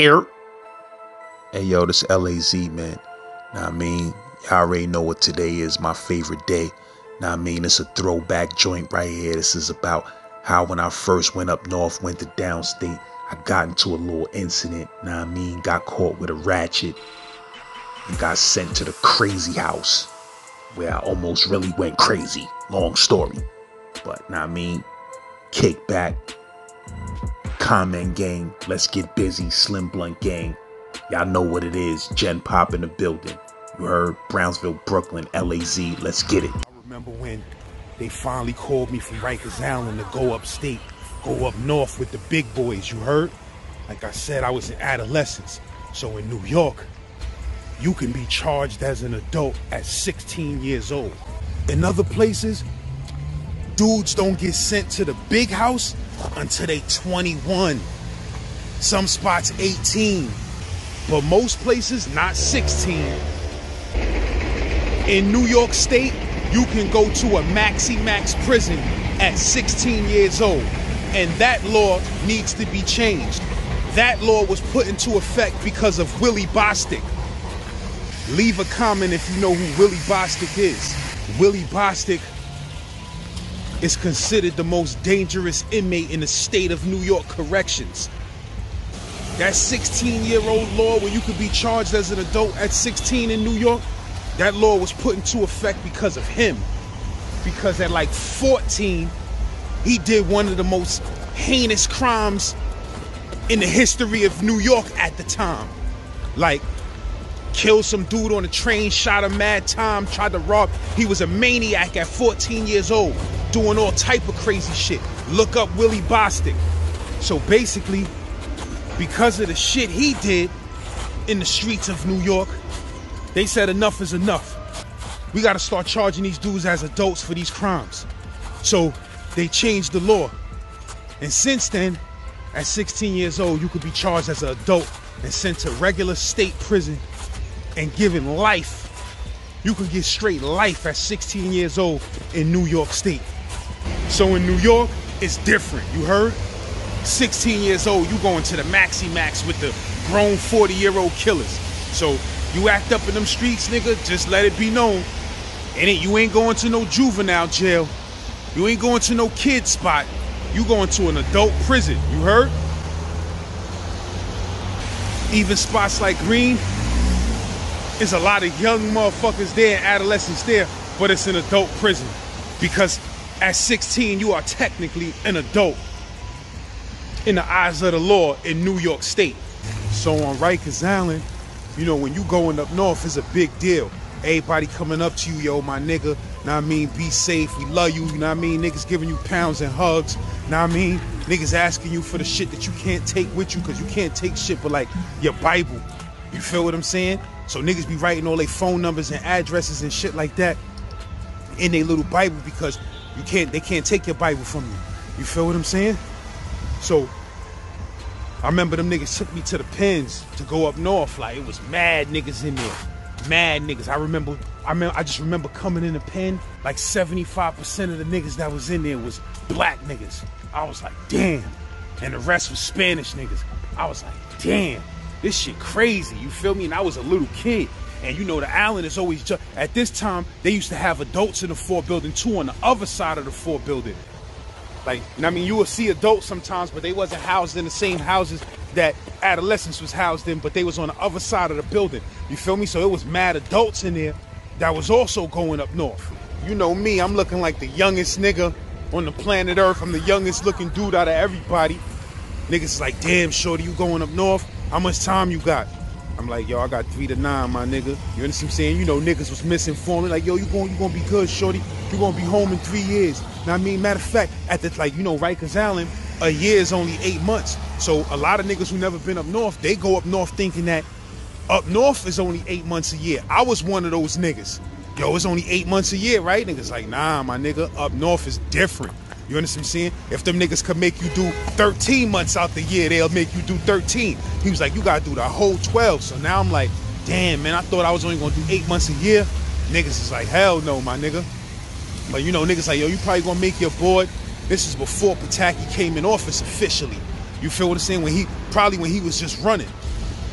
Air. Hey yo, this LAZ man. Now I mean, y'all already know what today is. My favorite day. Now I mean, it's a throwback joint right here. This is about how when I first went up north, went to downstate, I got into a little incident. Now I mean, got caught with a ratchet and got sent to the crazy house where I almost really went crazy. Long story. But now I mean, kick back, comment gang, let's get busy, Slim Blunt gang. Y'all know what it is. Gen Pop in the building. You heard Brownsville, Brooklyn, LAZ. Let's get it. I remember when they finally called me from Rikers Island to go upstate, go up north with the big boys. You heard? Like I said, I was in adolescence. So in New York, you can be charged as an adult at 16 years old. In other places, dudes don't get sent to the big house until they 21. Some spots 18, but most places not 16. In New York State, you can go to a maxi max prison at 16 years old, and that law needs to be changed. That law was put into effect because of Willie Bosket. Leave a comment if you know who Willie Bosket is. Willie Bosket is considered the most dangerous inmate in the state of New York corrections. That 16 year old law where you could be charged as an adult at 16 in New York, that law was put into effect because of him. Because at like 14, he did one of the most heinous crimes in the history of New York at the time. Like, killed some dude on a train, shot a mad time, tried to rob. He was a maniac at 14 years old, doing all type of crazy shit. Look up Willie Bosket. So basically, because of the shit he did in the streets of New York, they said enough is enough. We got to start charging these dudes as adults for these crimes. So they changed the law. And since then, at 16 years old, you could be charged as an adult and sent to regular state prison and given life. You could get straight life at 16 years old in New York State. So in New York, it's different. You heard? 16 years old, you going to the maxi max with the grown 40 year old killers. So you act up in them streets, nigga, just let it be known. And it, you ain't going to no juvenile jail. You ain't going to no kid spot. You going to an adult prison. You heard? Even spots like Greene, there's a lot of young motherfuckers there, adolescents there, but it's an adult prison. Because at 16, you are technically an adult in the eyes of the law in New York State. So on Rikers Island, you know, when you going up north, it's a big deal. Everybody coming up to you, yo, my nigga. What I mean? Be safe. We love you. You know what I mean? Niggas giving you pounds and hugs. Know what I mean? Niggas asking you for the shit that you can't take with you because you can't take shit but like your Bible. You feel what I'm saying? So niggas be writing all their phone numbers and addresses and shit like that in their little Bible because you can't they can't take your Bible from you. You feel what I'm saying? So I remember them niggas took me to the pens to go up north. Like it was mad niggas in there. Mad niggas. I remember I remember I just remember coming in the pen, like 75% of the niggas that was in there was black niggas. I was like, damn. And the rest was Spanish niggas. I was like, damn, this shit crazy. You feel me? And I was a little kid. And you know the island is always just at this time they used to have adults in the fort building too on the other side of the fort building. Like, know I mean, you will see adults sometimes, but they wasn't housed in the same houses that adolescents was housed in, but they was on the other side of the building. You feel me? So it was mad adults in there that was also going up north. You know me, I'm looking like the youngest nigga on the planet Earth. I'm the youngest looking dude out of everybody. Niggas is like, damn, shorty, you going up north? How much time you got? I'm like, yo, I got three to nine, my nigga. You understand what I'm saying? You know, niggas was misinforming. Like, yo, you going, you gonna be good, shorty. You gonna be home in three years. Now, I mean, matter of fact, at the like, you know, Rikers Island, a year is only eight months. So a lot of niggas who never been up north, they go up north thinking that up north is only eight months a year. I was one of those niggas. Yo, it's only eight months a year, right? Niggas like, nah, my nigga, up north is different. You understand what I'm saying? If them niggas could make you do 13 months out the year, they'll make you do 13. He was like, you gotta do the whole 12. So now I'm like, damn, man, I thought I was only gonna do eight months a year. Niggas is like, hell no, my nigga. But you know, niggas like, yo, you probably gonna make your board. This is before Pataki came in office officially. You feel what I'm saying? When he probably when he was just running.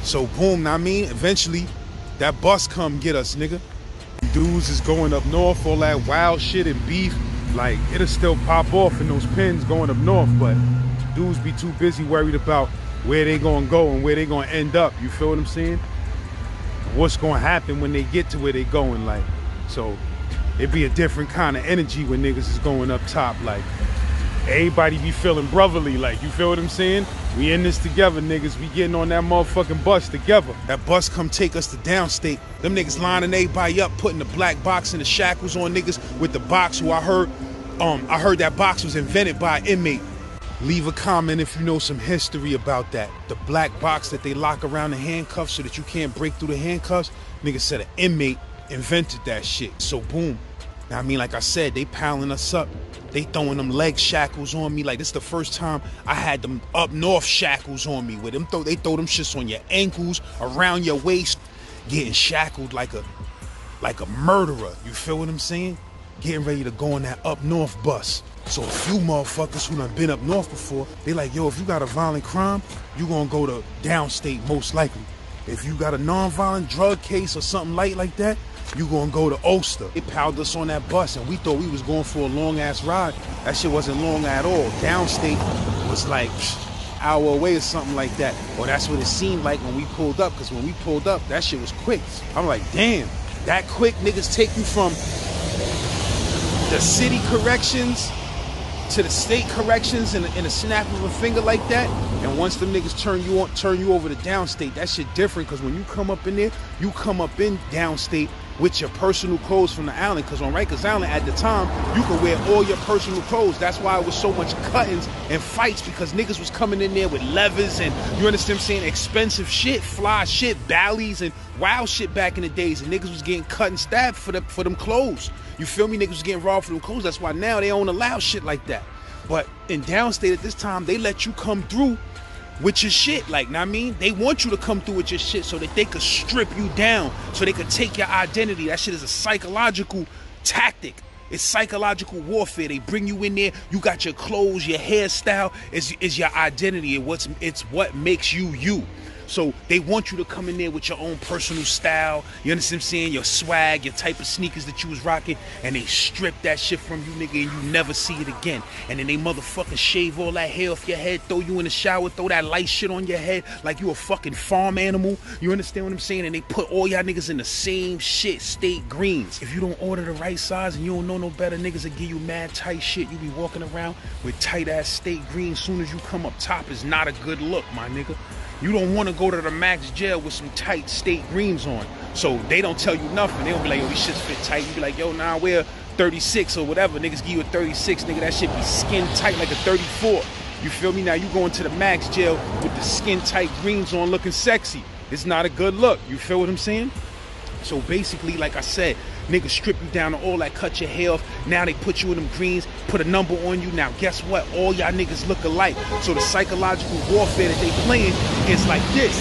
So boom, I mean, eventually that bus come get us, nigga. Dudes is going up north, all that wild shit and beef. Like it'll still pop off in those pins going up north, but dudes be too busy worried about where they gonna go and where they gonna end up. You feel what I'm saying? What's gonna happen when they get to where they going, like. So it be a different kind of energy when niggas is going up top, like everybody be feeling brotherly, like you feel what I'm saying? We in this together, niggas. We getting on that motherfucking bus together. That bus come take us to downstate. Them niggas lining everybody up, putting the black box and the shackles on niggas with the box who I heard, um, I heard that box was invented by an inmate. Leave a comment if you know some history about that. The black box that they lock around the handcuffs so that you can't break through the handcuffs. Niggas said an inmate invented that shit. So boom. I mean, like I said, they piling us up. They throwing them leg shackles on me. Like this is the first time I had them up north shackles on me. With them throw they throw them shits on your ankles, around your waist, getting shackled like a like a murderer. You feel what I'm saying? Getting ready to go on that up north bus. So a few motherfuckers who done been up north before, they like, yo, if you got a violent crime, you gonna go to downstate most likely. If you got a non-violent drug case or something light like that, you gonna go to Ulster. They piled us on that bus and we thought we was going for a long ass ride. That shit wasn't long at all. Downstate was like hour away or something like that. Or that's what it seemed like when we pulled up, because when we pulled up, that shit was quick. I'm like, damn, that quick niggas take you from the city corrections to the state corrections in a, in a snap of a finger like that. And once them niggas turn you on, turn you over to downstate, that shit different. Cause when you come up in there, you come up in downstate with your personal clothes from the island. Cause on Rikers Island at the time, you could wear all your personal clothes. That's why it was so much cuttings and fights because niggas was coming in there with Levi's and you understand I'm saying? Expensive shit, fly shit, ballys and wild shit back in the days. And niggas was getting cut and stabbed for them for them clothes. You feel me? Niggas was getting robbed for them clothes. That's why now they don't allow shit like that. But in downstate at this time, they let you come through with your shit. Like, know I mean? They want you to come through with your shit so that they could strip you down, so they could take your identity. That shit is a psychological tactic. It's psychological warfare. They bring you in there. You got your clothes, your hairstyle is is your identity. And what's it's what makes you you. So they want you to come in there with your own personal style. You understand what I'm saying? Your swag, your type of sneakers that you was rocking, and they strip that shit from you, nigga, and you never see it again. And then they motherfucking shave all that hair off your head, throw you in the shower, throw that light shit on your head like you a fucking farm animal. You understand what I'm saying? And they put all y'all niggas in the same shit, state greens. If you don't order the right size and you don't know no better, niggas will give you mad tight shit. You be walking around with tight ass state greens. Soon as you come up top, is not a good look, my nigga. You don't want to go to the max jail with some tight state greens on. So they don't tell you nothing. They don't be like, yo, these shits fit tight. You be like, yo, nah, wear 36 or whatever. Niggas give you a 36, nigga. That shit be skin tight like a 34. You feel me? Now you going to the max jail with the skin tight greens on looking sexy. It's not a good look. You feel what I'm saying? So basically, like I said, niggas strip you down to all that, cut your hair off. Now they put you in them greens, put a number on you. Now guess what? All y'all niggas look alike. So the psychological warfare that they playing is like this.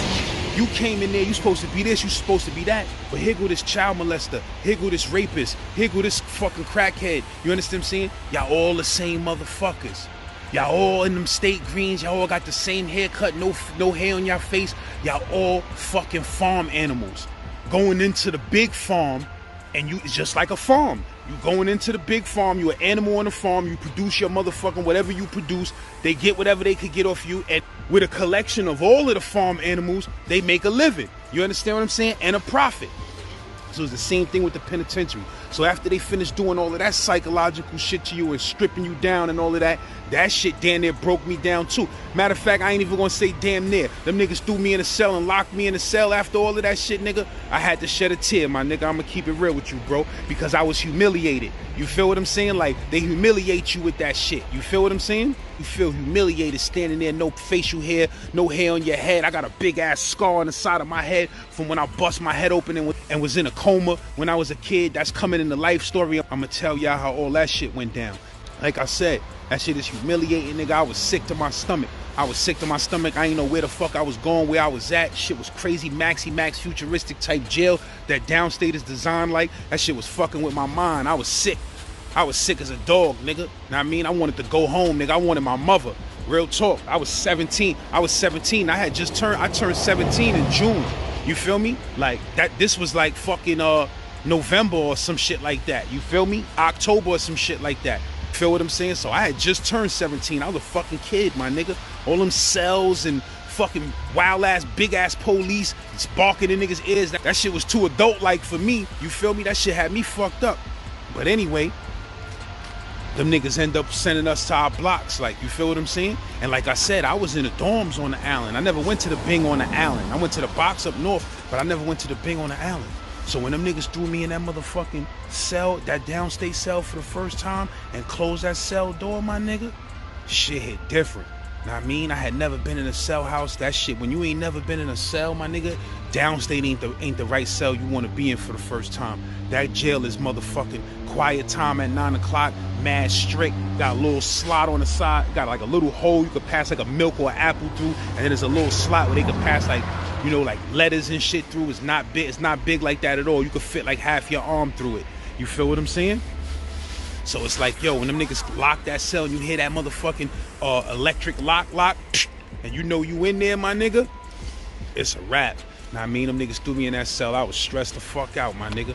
You came in there, you supposed to be this, you supposed to be that. But here go this child molester, here go this rapist, here go this fucking crackhead. You understand what I'm saying? Y'all all the same motherfuckers. Y'all all in them state greens. Y'all all got the same haircut, no no hair on y'all face. Y'all all fucking farm animals going into the big farm and you it's just like a farm. You going into the big farm, You're an animal on the farm, you produce your motherfucking whatever you produce, they get whatever they could get off you, and with a collection of all of the farm animals, they make a living. You understand what I'm saying? And a profit. So it's the same thing with the penitentiary. So after they finish doing all of that psychological shit to you and stripping you down and all of that, that shit damn near broke me down too. Matter of fact, I ain't even gonna say damn near. Them niggas threw me in a cell and locked me in a cell after all of that shit, nigga. I had to shed a tear, my nigga. I'ma keep it real with you, bro. Because I was humiliated. You feel what I'm saying? Like, they humiliate you with that shit. You feel what I'm saying? You feel humiliated standing there, no facial hair, no hair on your head. I got a big ass scar on the side of my head from when I bust my head open and, and was in a coma when I was a kid. That's coming in the life story. I'ma tell y'all how all that shit went down. Like I said, that shit is humiliating, nigga. I was sick to my stomach. I was sick to my stomach. I ain't know where the fuck I was going, where I was at. Shit was crazy, maxi max, futuristic type jail that downstate is designed like. That shit was fucking with my mind. I was sick. I was sick as a dog, nigga. Know I mean? I wanted to go home, nigga. I wanted my mother. Real talk. I was 17. I was 17. I had just turned I turned 17 in June. You feel me? Like that this was like fucking uh November or some shit like that. You feel me? October or some shit like that. Feel what I'm saying? So I had just turned 17. I was a fucking kid, my nigga. All them cells and fucking wild ass, big ass police barking in niggas' ears. That, that shit was too adult like for me. You feel me? That shit had me fucked up. But anyway, them niggas end up sending us to our blocks. Like, you feel what I'm saying? And like I said, I was in the dorms on the island. I never went to the Bing on the island. I went to the box up north, but I never went to the Bing on the island. So when them niggas threw me in that motherfucking cell, that downstate cell for the first time, and closed that cell door, my nigga, shit hit different. Now I mean, I had never been in a cell house. That shit, when you ain't never been in a cell, my nigga, downstate ain't the ain't the right cell you want to be in for the first time. That jail is motherfucking quiet time at nine o'clock, mad strict. Got a little slot on the side, got like a little hole you could pass like a milk or apple through, and then there's a little slot where they could pass like, you know, like letters and shit through. It's not big. It's not big like that at all. You could fit like half your arm through it. You feel what I'm saying? So it's like, yo, when them niggas lock that cell and you hear that motherfucking uh, electric lock lock, and you know you in there, my nigga, it's a wrap. Now I mean, them niggas threw me in that cell. I was stressed the fuck out, my nigga.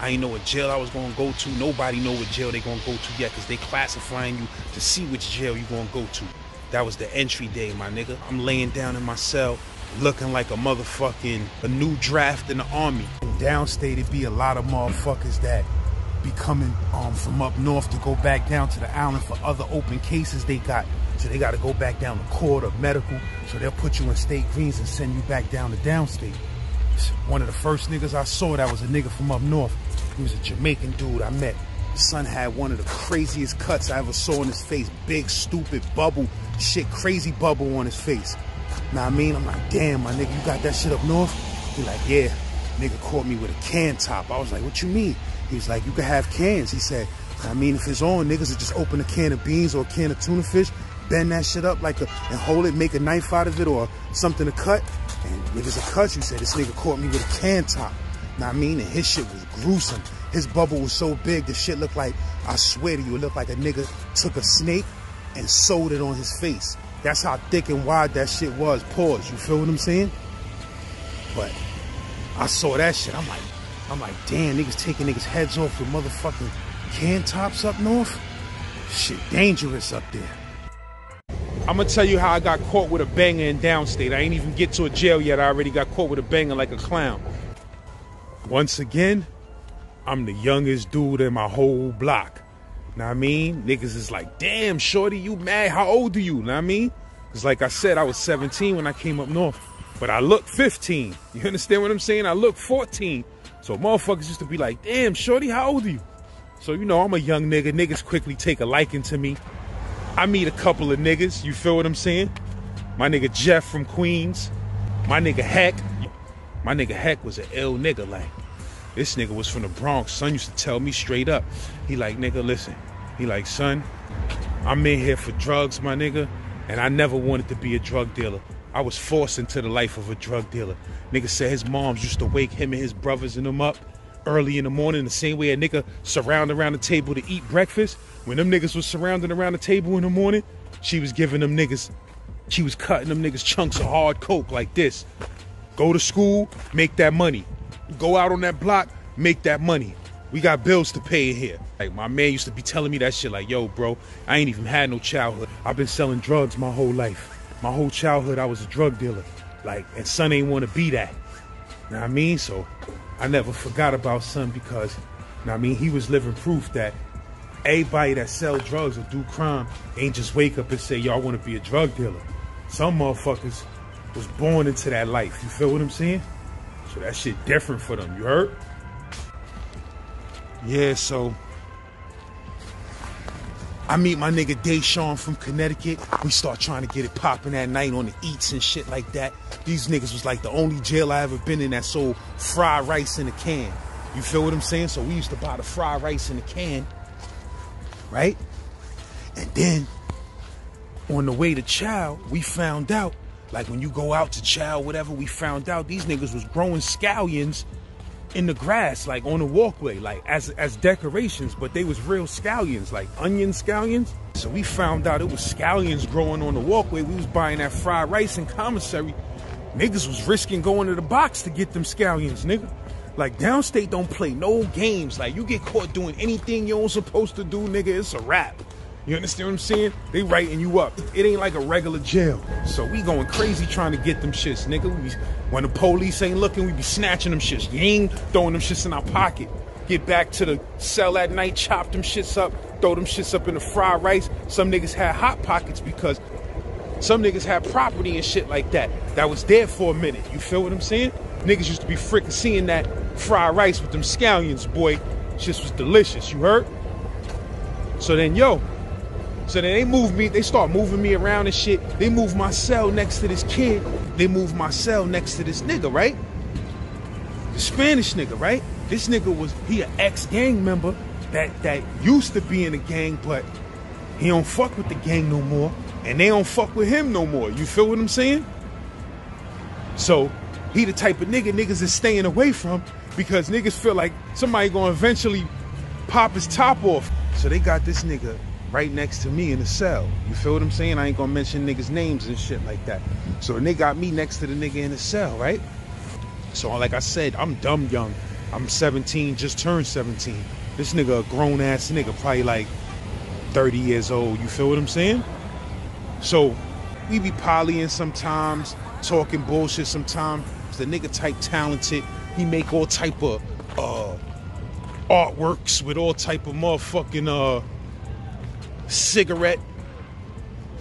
I ain't know what jail I was gonna go to. Nobody know what jail they gonna go to yet, cause they classifying you to see which jail you gonna go to. That was the entry day, my nigga. I'm laying down in my cell, looking like a motherfucking a new draft in the army. Downstate, it be a lot of motherfuckers that be coming um, from up north to go back down to the island for other open cases they got. So they got to go back down to court or medical. So they'll put you in state greens and send you back down to downstate. One of the first niggas I saw that was a nigga from up north. He was a Jamaican dude I met. His son had one of the craziest cuts I ever saw in his face. Big, stupid bubble shit, crazy bubble on his face. Now I mean, I'm like, damn, my nigga, you got that shit up north? He like, yeah. Nigga caught me with a can top. I was like, what you mean? He's like, you can have cans. He said, I mean, if it's on, niggas would just open a can of beans or a can of tuna fish, bend that shit up like a, and hold it, make a knife out of it or something to cut. And niggas will cut you. Said, this nigga caught me with a can top. Now I mean, and his shit was gruesome. His bubble was so big, the shit looked like, I swear to you, it looked like a nigga took a snake and sewed it on his face. That's how thick and wide that shit was. Pause. You feel what I'm saying? But I saw that shit. I'm like, I'm like, damn, niggas taking niggas heads off with motherfucking can tops up north. Shit dangerous up there. I'm gonna tell you how I got caught with a banger in downstate. I ain't even get to a jail yet. I already got caught with a banger like a clown. Once again, I'm the youngest dude in my whole block. Know I mean? Niggas is like, damn, shorty, you mad? How old are you? Know I mean? Because like I said, I was 17 when I came up north. But I look 15. You understand what I'm saying? I look 14. So motherfuckers used to be like, damn, shorty, how old are you? So, you know, I'm a young nigga. Niggas quickly take a liking to me. I meet a couple of niggas. You feel what I'm saying? My nigga Jeff from Queens. My nigga Heck. My nigga Heck was an ill nigga. Like, this nigga was from the Bronx. Son used to tell me straight up. He like, nigga, listen. He like, son, I'm in here for drugs, my nigga. And I never wanted to be a drug dealer. I was forced into the life of a drug dealer. Nigga said his moms used to wake him and his brothers and them up early in the morning, the same way a nigga surround around the table to eat breakfast. When them niggas was surrounding around the table in the morning, she was giving them niggas, she was cutting them niggas chunks of hard coke like this. Go to school, make that money. Go out on that block, make that money. We got bills to pay here. Like my man used to be telling me that shit like, yo, bro, I ain't even had no childhood. I've been selling drugs my whole life. My whole childhood I was a drug dealer. Like, and son ain't wanna be that. Know what I mean? So I never forgot about son because know I mean he was living proof that everybody that sell drugs or do crime ain't just wake up and say, y'all wanna be a drug dealer. Some motherfuckers was born into that life. You feel what I'm saying? So that shit different for them. You heard? Yeah, so I meet my nigga Deshaun from Connecticut. We start trying to get it popping that night on the eats and shit like that. These niggas was like the only jail I ever been in that sold fried rice in a can. You feel what I'm saying? So we used to buy the fried rice in a can, right? And then on the way to Chow, we found out, like when you go out to Chow, whatever, we found out these niggas was growing scallions in the grass, like on the walkway, like as as decorations, but they was real scallions, like onion scallions. So we found out it was scallions growing on the walkway. We was buying that fried rice and commissary. Niggas was risking going to the box to get them scallions, nigga. Like downstate don't play no games. Like you get caught doing anything you ain't supposed to do, nigga, it's a wrap. You understand what I'm saying? They writing you up. It ain't like a regular jail. So we going crazy trying to get them shits, nigga. We when the police ain't looking, we be snatching them shits. You ain't throwing them shits in our pocket. Get back to the cell at night, chop them shits up, throw them shits up in the fried rice. Some niggas had hot pockets because some niggas had property and shit like that. That was there for a minute. You feel what I'm saying? Niggas used to be freaking seeing that fried rice with them scallions, boy. Shit was delicious. You heard? So then, yo, so then they move me, they start moving me around and shit. They move my cell next to this kid. They move my cell next to this nigga, right? The Spanish nigga, right? This nigga was he an ex-gang member that that used to be in the gang, but he don't fuck with the gang no more. And they don't fuck with him no more. You feel what I'm saying? So he the type of nigga niggas is staying away from because niggas feel like somebody gonna eventually pop his top off. So they got this nigga right next to me in the cell. You feel what I'm saying? I ain't gonna mention niggas' names and shit like that. So they got me next to the nigga in the cell, right? So like I said, I'm dumb young. I'm 17, just turned 17. This nigga a grown ass nigga, probably like 30 years old. You feel what I'm saying? So we be polying sometimes, talking bullshit sometimes. The nigga type talented. He make all type of uh artworks with all type of motherfucking uh cigarette,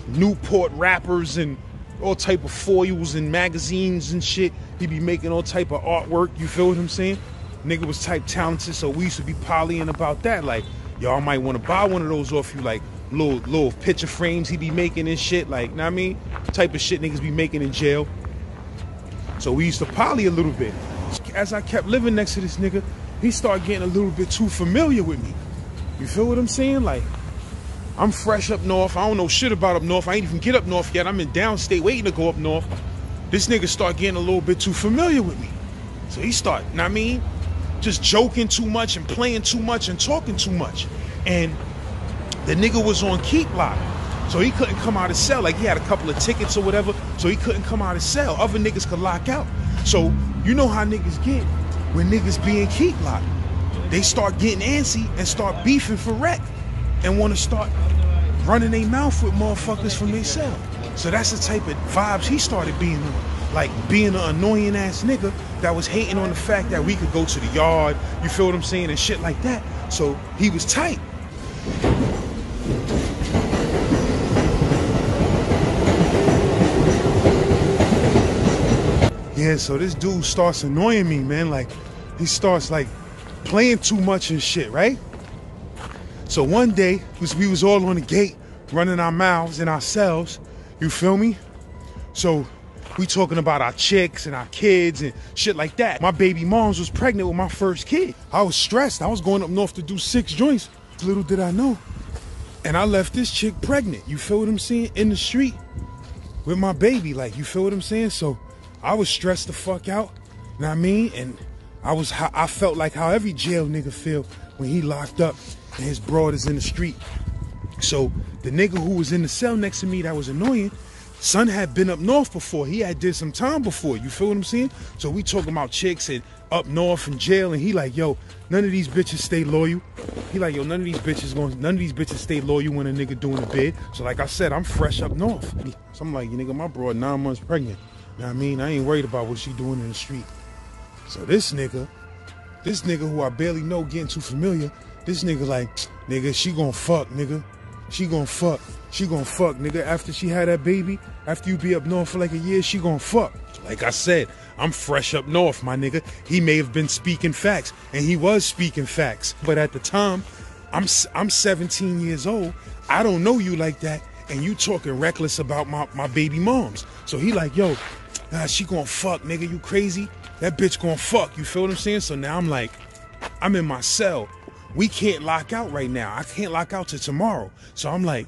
Newport wrappers and all type of foils and magazines and shit. He be making all type of artwork. You feel what I'm saying? Nigga was type talented, so we used to be polying about that. Like, y'all might want to buy one of those off you, like little little picture frames he be making and shit. Like, know what I mean? Type of shit niggas be making in jail. So we used to poly a little bit. As I kept living next to this nigga, he started getting a little bit too familiar with me. You feel what I'm saying? Like, I'm fresh up north. I don't know shit about up north. I ain't even get up north yet. I'm in downstate waiting to go up north. This nigga start getting a little bit too familiar with me. So he start, know what I mean? Just joking too much and playing too much and talking too much. And the nigga was on keep lock. So he couldn't come out of cell. Like he had a couple of tickets or whatever. So he couldn't come out of cell. Other niggas could lock out. So you know how niggas get when niggas being keep lock. They start getting antsy and start beefing for wreck and want to start running their mouth with motherfuckers from their cell. So that's the type of vibes he started being on. Like being an annoying ass nigga that was hating on the fact that we could go to the yard, you feel what I'm saying, and shit like that. So he was tight. Yeah, so this dude starts annoying me, man. Like, he starts like playing too much and shit, right? So one day, we was all on the gate, running our mouths and ourselves. You feel me? So we talking about our chicks and our kids and shit like that. My baby moms was pregnant with my first kid. I was stressed. I was going up north to do six joints. Little did I know. And I left this chick pregnant. You feel what I'm saying? In the street with my baby. Like, you feel what I'm saying? So I was stressed the fuck out. You know what I mean? And I was I felt like how every jail nigga feel when he locked up and his broad is in the street. So the nigga who was in the cell next to me that was annoying, son had been up north before. He had did some time before. You feel what I'm saying? So we talking about chicks and up north in jail, and he like, yo, none of these bitches stay loyal. He like, yo, none of these bitches going, none of these bitches stay loyal when a nigga doing a bid. So like I said, I'm fresh up north. So I'm like, you nigga, my broad nine months pregnant. You know what I mean? I ain't worried about what she doing in the street. So this nigga, this nigga who I barely know getting too familiar, this nigga like, nigga, she gon' fuck, nigga. She gon' fuck. She gon' fuck, nigga. After she had that baby, after you be up north for like a year, she gon' fuck. Like I said, I'm fresh up north, my nigga. He may have been speaking facts, and he was speaking facts. But at the time, I'm I'm 17 years old. I don't know you like that, and you talking reckless about my, my baby moms. So he like, yo, ah, she gonna fuck, nigga. You crazy? That bitch gonna fuck. You feel what I'm saying? So now I'm like, I'm in my cell. We can't lock out right now. I can't lock out till tomorrow. So I'm like,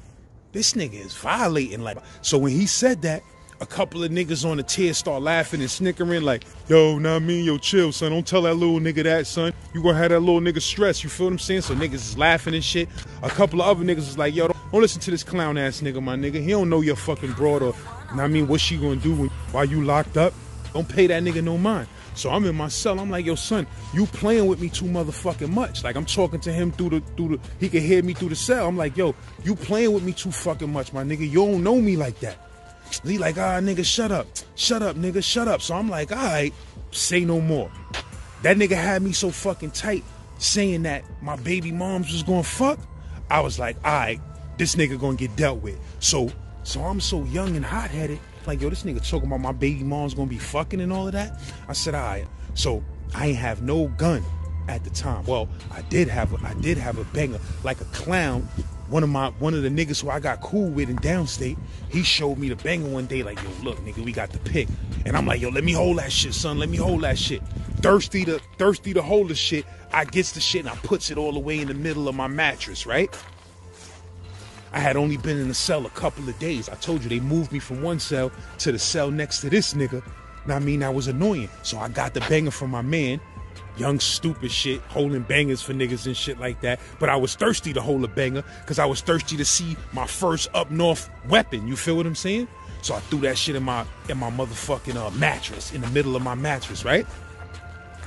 this nigga is violating. Like, so when he said that, a couple of niggas on the tier start laughing and snickering like, yo, not me, yo, chill, son. Don't tell that little nigga that, son. You gonna have that little nigga stress. You feel what I'm saying? So niggas is laughing and shit. A couple of other niggas is like, yo, don't, don't listen to this clown ass nigga, my nigga. He don't know your fucking broad or, I mean, what she gonna do when, while you locked up? Don't pay that nigga no mind. So I'm in my cell. I'm like, yo, son, you playing with me too motherfucking much. Like I'm talking to him through the through the he can hear me through the cell. I'm like, yo, you playing with me too fucking much, my nigga. You don't know me like that. He like, ah, nigga, shut up. Shut up, nigga, shut up. So I'm like, all right, say no more. That nigga had me so fucking tight saying that my baby moms was gonna fuck. I was like, all right, this nigga gonna get dealt with. So, so I'm so young and hot headed. Like, yo, this nigga talking about my baby mom's gonna be fucking and all of that. I said, all right. So I ain't have no gun at the time. Well, I did have a, I did have a banger, like a clown. One of my one of the niggas who I got cool with in downstate, he showed me the banger one day, like, yo, look, nigga, we got the pick. And I'm like, yo, let me hold that shit, son. Let me hold that shit. Thirsty to thirsty to hold the shit. I gets the shit and I puts it all the way in the middle of my mattress, right? I had only been in the cell a couple of days. I told you they moved me from one cell to the cell next to this nigga. Now I mean, I was annoying. So I got the banger from my man. Young stupid shit, holding bangers for niggas and shit like that. But I was thirsty to hold a banger because I was thirsty to see my first up north weapon. You feel what I'm saying? So I threw that shit in my in my motherfucking uh, mattress, in the middle of my mattress, right?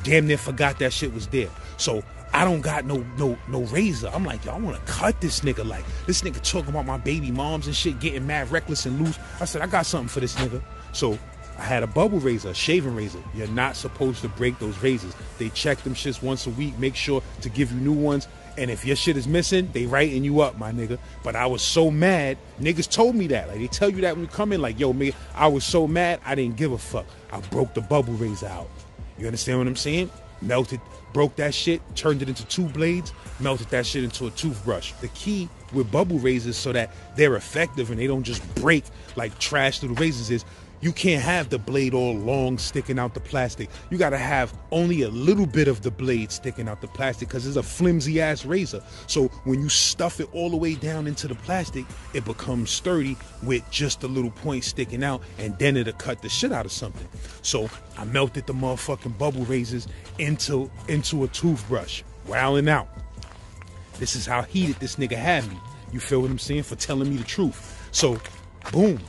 Damn near forgot that shit was there. So I don't got no no no razor. I'm like, yo, I want to cut this nigga. Like this nigga talking about my baby moms and shit, getting mad reckless and loose. I said, I got something for this nigga. So I had a bubble razor, a shaving razor. You're not supposed to break those razors. They check them shits once a week, make sure to give you new ones. And if your shit is missing, they writing you up, my nigga. But I was so mad. Niggas told me that. Like they tell you that when you come in, like, yo, nigga, I was so mad, I didn't give a fuck. I broke the bubble razor out. You understand what I'm saying? Melted, broke that shit, turned it into two blades, melted that shit into a toothbrush. The key with bubble razors so that they're effective and they don't just break like trash through the razors is you can't have the blade all long sticking out the plastic. You got to have only a little bit of the blade sticking out the plastic because it's a flimsy ass razor. So when you stuff it all the way down into the plastic, it becomes sturdy with just a little point sticking out, and then it'll cut the shit out of something. So I melted the motherfucking bubble razors into into a toothbrush, wilding out. This is how heated this nigga had me. You feel what I'm saying? For telling me the truth. So, boom,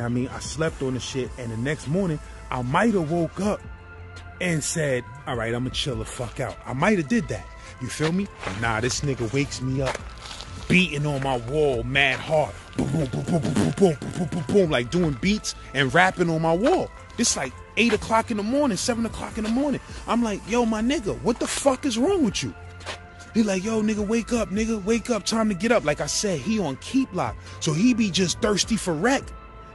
I mean? I slept on the shit, and the next morning, I might have woke up and said, all right, I'm gonna chill the fuck out. I might have did that. You feel me? Nah, this nigga wakes me up, beating on my wall mad hard. Boom, boom, boom, boom, boom, boom, boom, boom, boom, boom, like doing beats and rapping on my wall. It's like 8 o'clock in the morning, 7 o'clock in the morning. I'm like, yo, my nigga, what the fuck is wrong with you? He like, yo, nigga, wake up, nigga, wake up, time to get up. Like I said, he on keep lock. So he be just thirsty for wreck.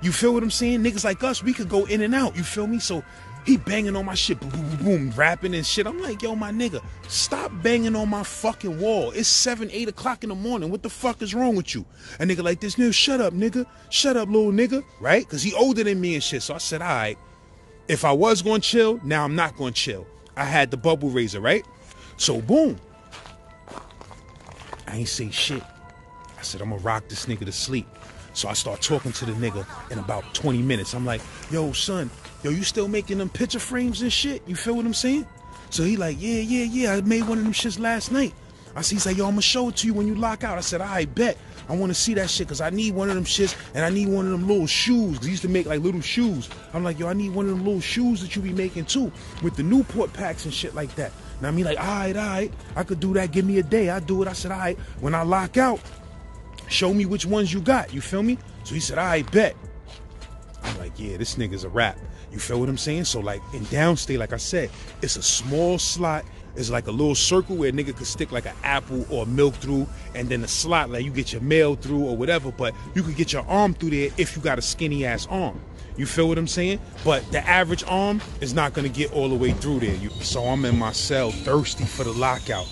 You feel what I'm saying? Niggas like us, we could go in and out. You feel me? So he banging on my shit, boom, boom, boom, rapping and shit. I'm like, yo, my nigga, stop banging on my fucking wall. It's seven, eight o'clock in the morning. What the fuck is wrong with you? A nigga like this, nigga, shut up, nigga. Shut up, little nigga. Right? Because he older than me and shit. So I said, all right, if I was going to chill, now I'm not going to chill. I had the bubble razor, right? So boom. I ain't say shit. I said, I'm going to rock this nigga to sleep. So I start talking to the nigga in about 20 minutes. I'm like, yo, son, yo, you still making them picture frames and shit? You feel what I'm saying? So he like, yeah, yeah, yeah, I made one of them shits last night. I see, he's like, yo, I'm gonna show it to you when you lock out. I said, I bet. I wanna see that shit because I need one of them shits and I need one of them little shoes. Cause he used to make like little shoes. I'm like, yo, I need one of them little shoes that you be making too with the Newport packs and shit like that. Now I mean, like, all right, all right, I could do that. Give me a day. I do it. I said, all right, when I lock out, show me which ones you got. You feel me? So he said, I bet. I'm like, yeah, this nigga's a rap. You feel what I'm saying? So like in downstate, like I said, it's a small slot. It's like a little circle where a nigga could stick like an apple or milk through, and then the slot like you get your mail through or whatever. But you could get your arm through there if you got a skinny ass arm. You feel what I'm saying? But the average arm is not gonna get all the way through there. You, so I'm in my cell thirsty for the lockout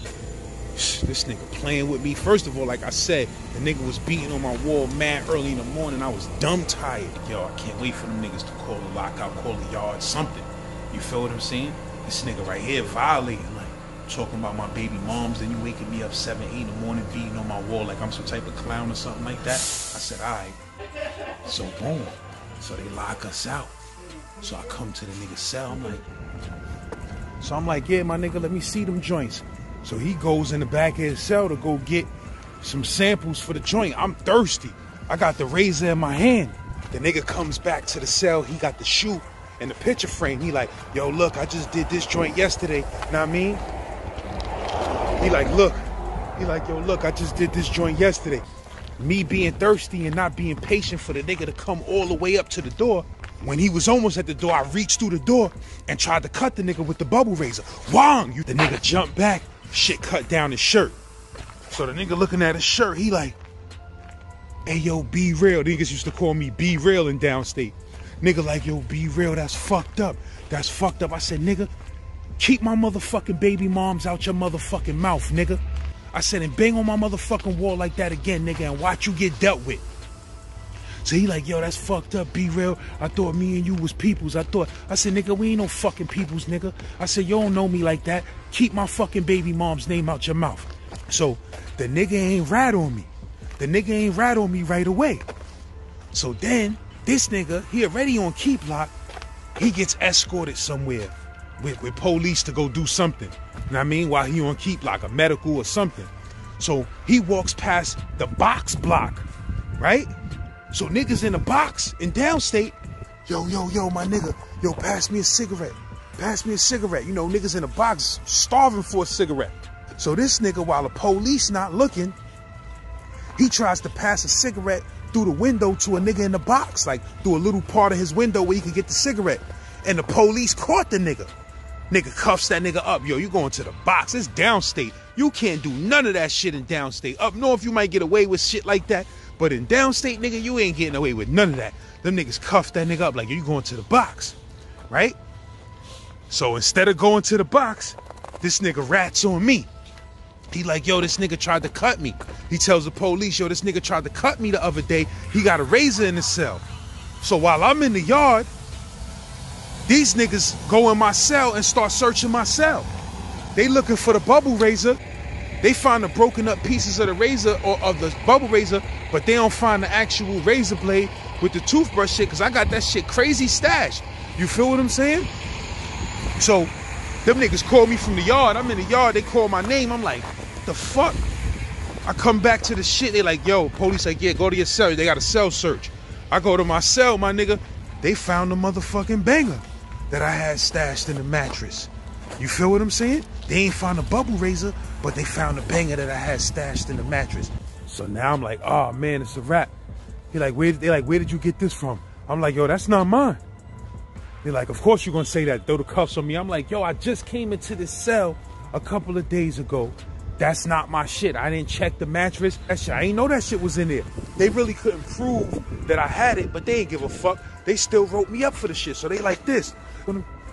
this nigga playing with me. First of all, like I said, the nigga was beating on my wall mad early in the morning. I was dumb tired. Yo, I can't wait for them niggas to call the lockout, call the yard, something. You feel what I'm saying? This nigga right here violating, like talking about my baby moms, then you waking me up 7, 8 in the morning beating on my wall like I'm some type of clown or something like that. I said, alright. So boom. So they lock us out. So I come to the nigga's cell. I'm like, so I'm like, yeah, my nigga, let me see them joints. So he goes in the back of his cell to go get some samples for the joint. I'm thirsty. I got the razor in my hand. The nigga comes back to the cell. He got the shoe and the picture frame. He like, yo, look, I just did this joint yesterday. Know what I mean? He like, look. He like, yo, look, I just did this joint yesterday. Me being thirsty and not being patient for the nigga to come all the way up to the door. When he was almost at the door, I reached through the door and tried to cut the nigga with the bubble razor. Wong! You the nigga jumped back, shit cut down his shirt. So the nigga looking at his shirt, he like, hey yo, be real. Niggas used to call me be real in downstate. Nigga like, yo, be real, that's fucked up. That's fucked up. I said, nigga, keep my motherfucking baby moms out your motherfucking mouth, nigga. I said, and bang on my motherfucking wall like that again, nigga, and watch you get dealt with. So he like, yo, that's fucked up. Be real. I thought me and you was peoples. I thought, I said, nigga, we ain't no fucking peoples, nigga. I said, you don't know me like that. Keep my fucking baby mom's name out your mouth. So the nigga ain't rat on me. The nigga ain't rat on me right away. So then this nigga, he already on keep lock. He gets escorted somewhere with, with police to go do something. You know what I mean? While he on keep lock, a medical or something. So he walks past the box block, right? So niggas in the box in downstate, yo, yo, yo, my nigga, yo, pass me a cigarette. Pass me a cigarette. You know, niggas in the box starving for a cigarette. So this nigga, while the police not looking, he tries to pass a cigarette through the window to a nigga in the box, like through a little part of his window where he could get the cigarette. And the police caught the nigga. Nigga cuffs that nigga up. Yo, you going to the box. It's downstate. You can't do none of that shit in downstate. Up north, you might get away with shit like that. But in downstate, nigga, you ain't getting away with none of that. Them niggas cuffed that nigga up like you going to the box, right? So instead of going to the box, this nigga rats on me. He like, yo, this nigga tried to cut me. He tells the police, yo, this nigga tried to cut me the other day. He got a razor in his cell. So while I'm in the yard, these niggas go in my cell and start searching my cell. They looking for the bubble razor. They find the broken up pieces of the razor or of the bubble razor, but they don't find the actual razor blade with the toothbrush shit because I got that shit crazy stash. You feel what I'm saying? So them niggas call me from the yard. I'm in the yard. They call my name. I'm like, the fuck? I come back to the shit. They like, yo, police like, yeah, go to your cell. They got a cell search. I go to my cell, my nigga. They found the motherfucking banger that I had stashed in the mattress. You feel what I'm saying? They ain't found a bubble razor, but they found a banger that I had stashed in the mattress. So now I'm like, oh man, it's a wrap. He like, where? They like, where did you get this from? I'm like, yo, that's not mine. They're like, of course you're gonna say that. Throw the cuffs on me. I'm like, yo, I just came into this cell a couple of days ago. That's not my shit. I didn't check the mattress. That shit, I ain't know that shit was in there. They really couldn't prove that I had it, but they ain't give a fuck. They still wrote me up for the shit. So they like this.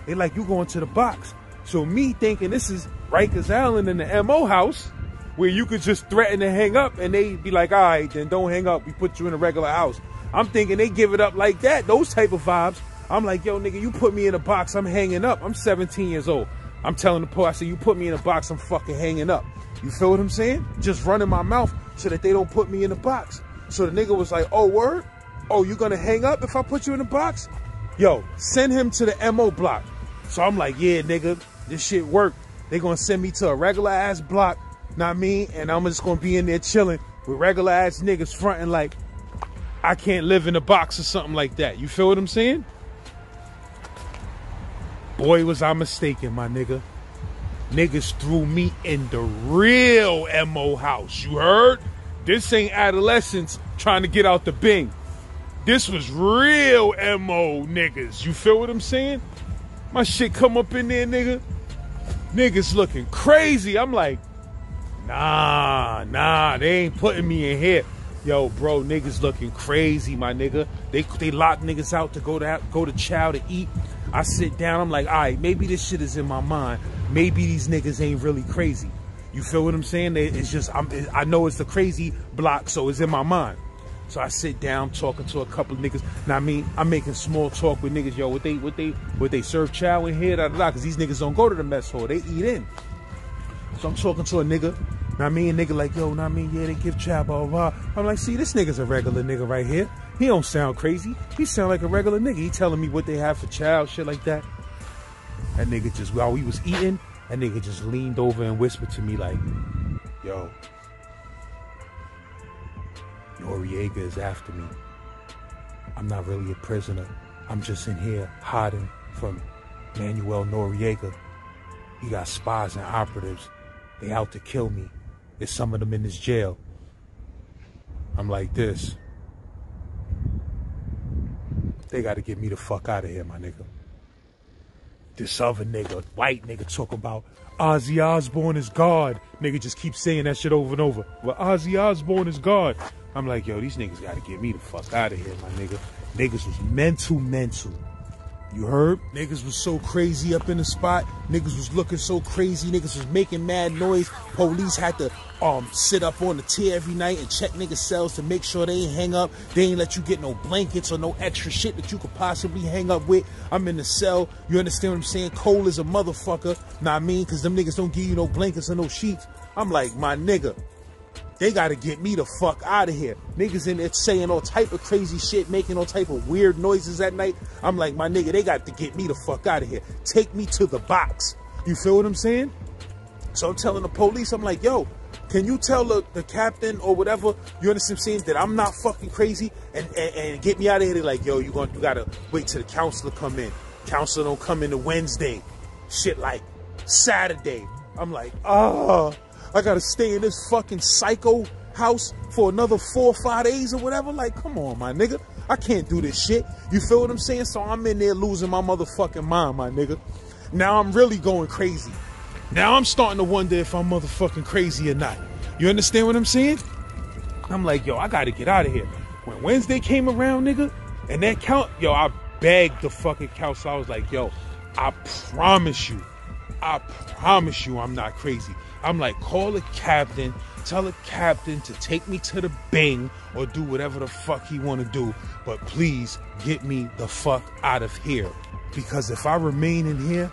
They like, you going to the box. So me thinking this is Rikers Island in the MO house where you could just threaten to hang up and they'd be like, all right, then don't hang up. We put you in a regular house. I'm thinking they give it up like that, those type of vibes. I'm like, yo, nigga, you put me in a box, I'm hanging up. I'm 17 years old. I'm telling the police, I you put me in a box, I'm fucking hanging up. You feel what I'm saying? Just running my mouth so that they don't put me in a box. So the nigga was like, oh, word? Oh, you gonna hang up if I put you in a box? Yo, send him to the MO block. So I'm like, yeah, nigga, this shit worked. They gonna send me to a regular ass block, not me, and I'm just gonna be in there chilling with regular ass niggas fronting like I can't live in a box or something like that. You feel what I'm saying? Boy, was I mistaken, my nigga. Niggas threw me in the real MO house. You heard? This ain't adolescence trying to get out the bing. This was real MO niggas. You feel what I'm saying? My shit come up in there, nigga. Niggas looking crazy. I'm like, nah, nah, they ain't putting me in here. Yo, bro, niggas looking crazy, my nigga. They they lock niggas out to go to go to chow to eat. I sit down, I'm like, all right, maybe this shit is in my mind. Maybe these niggas ain't really crazy. You feel what I'm saying? It's just, I'm, I know it's the crazy block, so it's in my mind. So I sit down talking to a couple of niggas. Now I mean, I'm making small talk with niggas. Yo, what they, what they, what they serve chow in here? Da da. Because these niggas don't go to the mess hall. They eat in. So I'm talking to a nigga. Now I mean, nigga like, yo, now I mean, yeah, they give blah, blah, blah. I'm like, see, this nigga's a regular nigga right here. He don't sound crazy. He sound like a regular nigga. He telling me what they have for child, shit like that. That nigga just while we was eating, that nigga just leaned over and whispered to me like, "Yo, Noriega is after me. I'm not really a prisoner. I'm just in here hiding from Manuel Noriega. He got spies and operatives. They out to kill me. There's some of them in this jail. I'm like this. They gotta get me the fuck out of here, my nigga. This other nigga, white nigga, talking about Ozzy Osbourne is God. Nigga just keep saying that shit over and over. Well, Ozzy Osbourne is God. I'm like, yo, these niggas gotta get me the fuck out of here, my nigga. Niggas was mental, mental. You heard? Niggas was so crazy up in the spot. Niggas was looking so crazy. Niggas was making mad noise. Police had to um sit up on the tier every night and check niggas' cells to make sure they ain't hang up. They ain't let you get no blankets or no extra shit that you could possibly hang up with. I'm in the cell. You understand what I'm saying? Cold as a motherfucker. Nah, I mean, cause them niggas don't give you no blankets or no sheets. I'm like, my nigga, they gotta get me the fuck out of here. Niggas in there saying all type of crazy shit, making all type of weird noises at night. I'm like, my nigga, they got to get me the fuck out of here. Take me to the box. You feel what I'm saying? So I'm telling the police, I'm like, yo, can you tell the, the captain or whatever, you understand what I'm saying, that I'm not fucking crazy and, and, and get me out of here? They're like, yo, you gonna you gotta wait till the counselor come in. Counselor don't come in the Wednesday. Shit like Saturday. I'm like, oh, I gotta stay in this fucking psycho house for another four or five days or whatever. Like, come on, my nigga. I can't do this shit. You feel what I'm saying? So I'm in there losing my motherfucking mind, my nigga. Now I'm really going crazy. Now I'm starting to wonder if I'm motherfucking crazy or not. You understand what I'm saying? I'm like, yo, I gotta get out of here. When Wednesday came around, nigga, and that count, yo, I begged the fucking council. I was like, yo, I promise you, I promise you I'm not crazy. I'm like, call the captain, tell the captain to take me to the bing or do whatever the fuck he want to do. But please get me the fuck out of here. Because if I remain in here,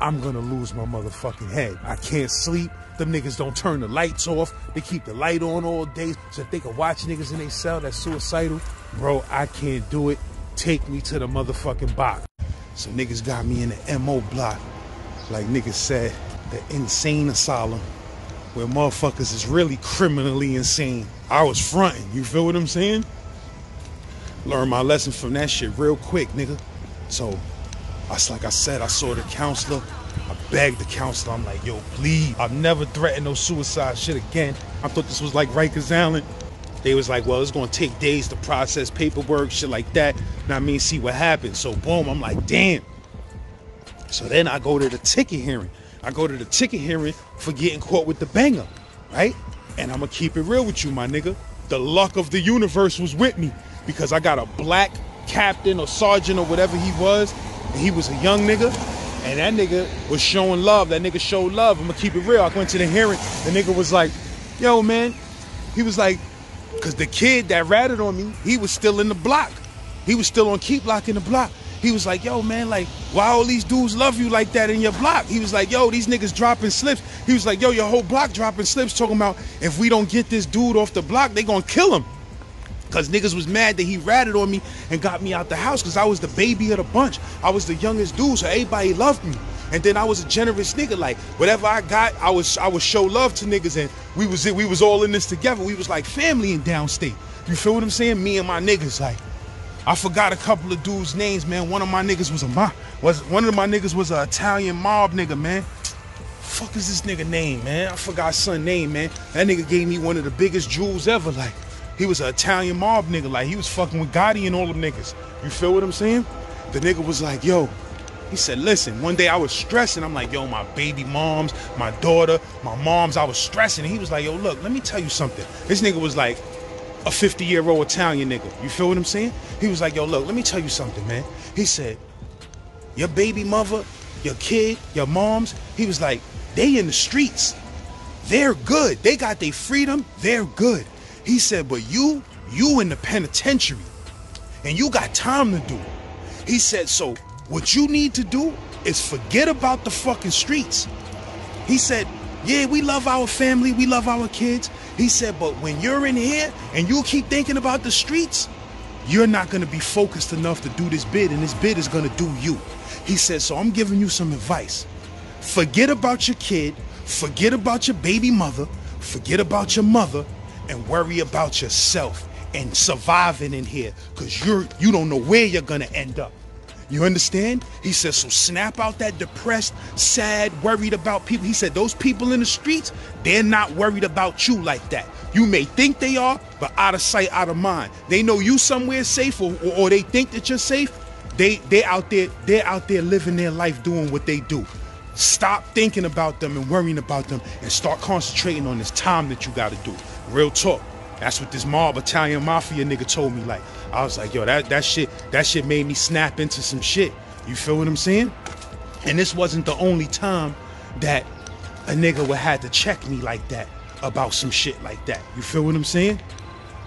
I'm gonna lose my motherfucking head. I can't sleep. Them niggas don't turn the lights off. They keep the light on all day so they can watch niggas in their cell that's suicidal. Bro, I can't do it. Take me to the motherfucking box. So niggas got me in the MO block. Like niggas said, the insane asylum where motherfuckers is really criminally insane. I was fronting, you feel what I'm saying? Learned my lesson from that shit real quick, nigga. So, that's like I said, I saw the counselor. I begged the counselor. I'm like, yo, please. I've never threatened no suicide shit again. I thought this was like Rikers Island. They was like, well, it's gonna take days to process paperwork, shit like that. And I mean, see what happens. So boom, I'm like, damn. So then I go to the ticket hearing. I go to the ticket hearing for getting caught with the banger, right? And I'm gonna keep it real with you, my nigga. The luck of the universe was with me because I got a black captain or sergeant or whatever he was, and he was a young nigga, and that nigga was showing love. That nigga showed love. I'm gonna keep it real. I went to the hearing. The nigga was like, "Yo, man," he was like, "Cause the kid that ratted on me, he was still in the block. He was still on keep lock in the block." He was like, yo, man, like, why all these dudes love you like that in your block? He was like, yo, these niggas dropping slips. He was like, yo, your whole block dropping slips, talking about if we don't get this dude off the block, they gonna kill him. Cause niggas was mad that he ratted on me and got me out the house because I was the baby of the bunch. I was the youngest dude, so everybody loved me. And then I was a generous nigga. Like whatever I got, I was I would show love to niggas, and we was it, we was all in this together. We was like family in downstate. You feel what I'm saying? Me and my niggas, like I forgot a couple of dudes' names, man. One of my niggas was a mob. Was one of my niggas was an Italian mob nigga, man. Fuck is this nigga name, man? I forgot son name, man. That nigga gave me one of the biggest jewels ever. Like, he was an Italian mob nigga. Like, he was fucking with Gotti and all them niggas. You feel what I'm saying? The nigga was like, yo, he said, listen, one day I was stressing. I'm like, yo, my baby moms, my daughter, my moms, I was stressing. And he was like, yo, look, let me tell you something. This nigga was like, a 50 year old Italian nigga. You feel what I'm saying? He was like, yo, look, let me tell you something, man. He said, your baby mother, your kid, your moms, he was like, they in the streets. They're good. They got their freedom. They're good. He said, but you, you in the penitentiary. And you got time to do it. He said, so what you need to do is forget about the fucking streets. He said, yeah, we love our family, we love our kids. He said, but when you're in here and you keep thinking about the streets, you're not gonna be focused enough to do this bid, and this bid is gonna do you. He said, so I'm giving you some advice. Forget about your kid, forget about your baby mother, forget about your mother, and worry about yourself and surviving in here, cause you're you don't know where you're gonna end up. You understand? He says, so snap out that depressed, sad, worried about people. He said, those people in the streets, they're not worried about you like that. You may think they are, but out of sight, out of mind. They know you somewhere safe, or, or, they think that you're safe. They they out there, they're out there living their life doing what they do. Stop thinking about them and worrying about them and start concentrating on this time that you gotta do. Real talk. That's what this mob Italian mafia nigga told me. Like, I was like, yo, that, that shit, that shit made me snap into some shit. You feel what I'm saying? And this wasn't the only time that a nigga would have to check me like that about some shit like that. You feel what I'm saying?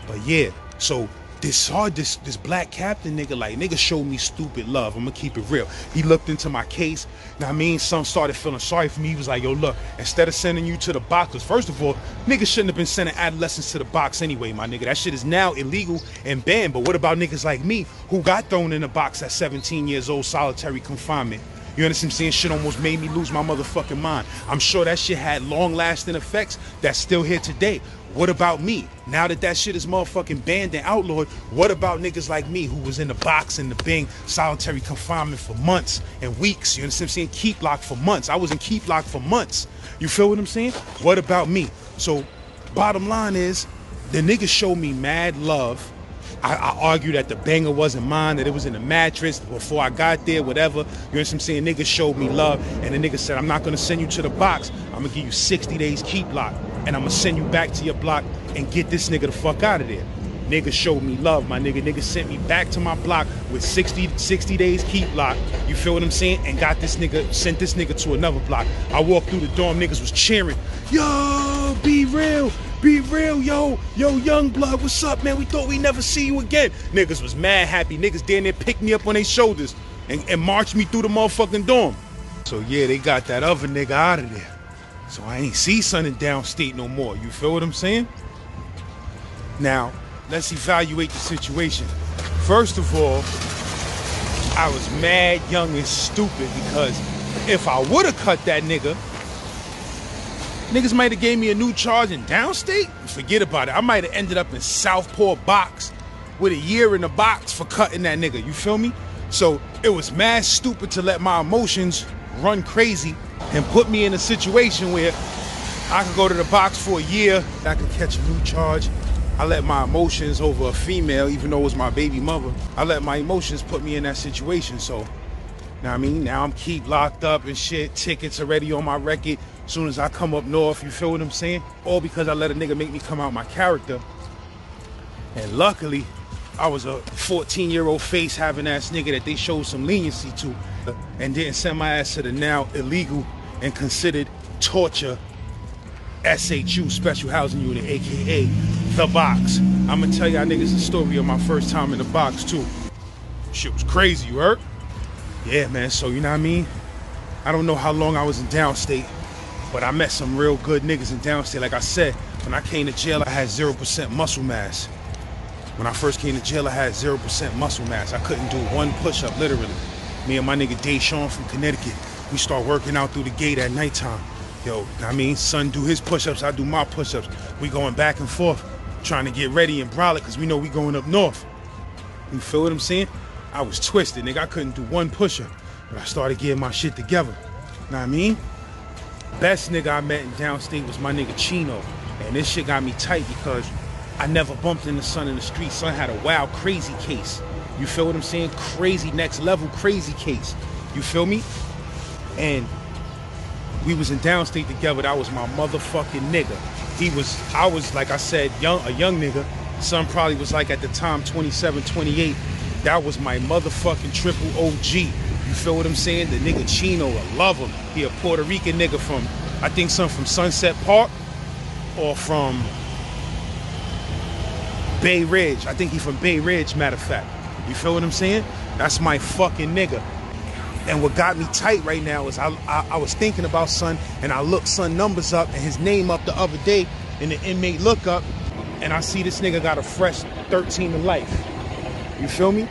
But yeah, so this hard this this black captain nigga like nigga showed me stupid love. I'm gonna keep it real. He looked into my case. Now I mean, some started feeling sorry for me. He was like, yo, look, instead of sending you to the box, 'cause first of all, niggas shouldn't have been sending adolescents to the box anyway, my nigga. That shit is now illegal and banned. But what about niggas like me who got thrown in a box at 17 years old, solitary confinement? You understand what I'm saying? Shit almost made me lose my motherfucking mind. I'm sure that shit had long lasting effects that's still here today. What about me? Now that that shit is motherfucking banned and outlawed, what about niggas like me who was in the box and the bing solitary confinement for months and weeks? You understand what I'm saying? Keep lock for months. I was in keep lock for months. You feel what I'm saying? What about me? So, bottom line is, the niggas showed me mad love. I, I argued that the banger wasn't mine, that it was in the mattress before I got there, whatever. You know what I'm saying? Niggas showed me love, and the nigga said, I'm not gonna send you to the box. I'm gonna give you 60 days keep lock, and I'm gonna send you back to your block and get this nigga the fuck out of there. Nigga showed me love, my nigga. Nigga sent me back to my block with 60, 60 days keep lock. You feel what I'm saying? And got this nigga, sent this nigga to another block. I walked through the dorm, niggas was cheering. Yo, be real, be real, yo, yo, young blood, what's up, man? We thought we never see you again. Niggas was mad happy. Niggas down there picked me up on their shoulders and, and marched me through the motherfucking dorm. So yeah, they got that other nigga out of there. So I ain't see son in downstate no more. You feel what I'm saying? Now, let's evaluate the situation. First of all, I was mad, young, and stupid because if I would have cut that nigga, niggas might have gave me a new charge in downstate. Forget about it. I might have ended up in Southport box with a year in the box for cutting that nigga. You feel me? So it was mad stupid to let my emotions run crazy and put me in a situation where I could go to the box for a year, I could catch a new charge. I let my emotions over a female, even though it was my baby mother, I let my emotions put me in that situation. So, now I mean, now I'm keep locked up and shit. Tickets already on my record. As soon as I come up north, you feel what I'm saying? All because I let a nigga make me come out my character. And luckily, I was a 14 year old face having ass nigga that they showed some leniency to and didn't send my ass to the now illegal and considered torture SHU Special Housing Unit, aka The Box. I'm gonna tell y'all niggas the story of my first time in the box too. Shit was crazy, you heard? Yeah, man. So you know what I mean? I don't know how long I was in downstate, but I met some real good niggas in downstate. Like I said, when I came to jail, I had 0% muscle mass. When I first came to jail, I had 0% muscle mass. I couldn't do one push-up, literally. Me and my nigga Deshaun from Connecticut, we start working out through the gate at nighttime. Yo, I mean, son do his push-ups, I do my push-ups. We going back and forth, trying to get ready and brolic, because we know we going up north. You feel what I'm saying? I was twisted, nigga. I couldn't do one push-up. But I started getting my shit together. You know what I mean? Best nigga I met in downstate was my nigga Chino. And this shit got me tight because I never bumped into son in the street. Son had a wild, crazy case. You feel what I'm saying? Crazy, next level, crazy case. You feel me? And we was in downstate together. That was my motherfucking nigga. He was, I was, like I said, young, a young nigga. Son probably was like at the time 27, 28. That was my motherfucking triple OG. You feel what I'm saying? The nigga Chino, I love him. He a Puerto Rican nigga from, I think some from Sunset Park or from Bay Ridge. I think he from Bay Ridge, matter of fact. You feel what I'm saying? That's my fucking nigga. And what got me tight right now is I, I, I was thinking about son, and I looked son numbers up and his name up the other day in the inmate lookup, and I see this nigga got a fresh 13 to life. You feel me?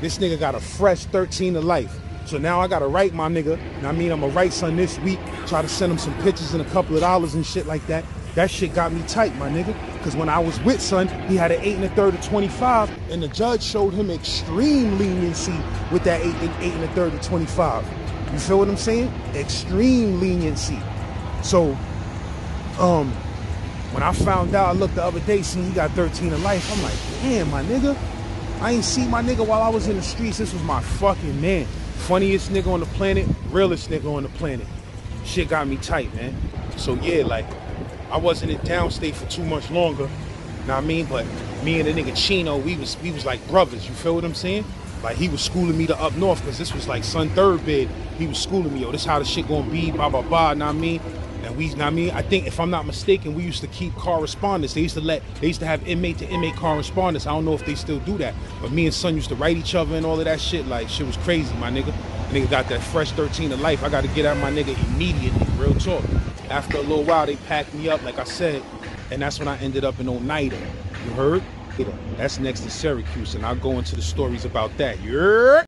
This nigga got a fresh 13 to life. So now I gotta write my nigga. I mean, I'm gonna write son this week, try to send him some pictures and a couple of dollars and shit like that. That shit got me tight, my nigga. Cause when I was with son, he had an eight and a third to 25, and the judge showed him extreme leniency with that eight, eight and a third to 25. You feel what I'm saying? Extreme leniency. So, um, when I found out, I looked the other day, seen he got 13 to life. I'm like, damn, my nigga. I ain't seen my nigga while I was in the streets. This was my fucking man. Funniest nigga on the planet, realest nigga on the planet. Shit got me tight, man. So yeah, like, I wasn't in downstate for too much longer. Know what I mean? But me and the nigga Chino, we was we was like brothers. You feel what I'm saying? Like he was schooling me to up north because this was like son third bid. He was schooling me, yo, this how the shit gonna be, blah blah blah. Know what I mean? And we, know what I mean, I think if I'm not mistaken, we used to keep correspondence. They used to let, they used to have inmate to inmate correspondence. I don't know if they still do that, but me and son used to write each other and all of that shit. Like shit was crazy, my nigga. Nigga got that fresh 13 of life. I got to get at my nigga immediately. Real talk. After a little while, they packed me up, like I said, and that's when I ended up in Oneida. You heard? That's next to Syracuse, and I'll go into the stories about that. You heard?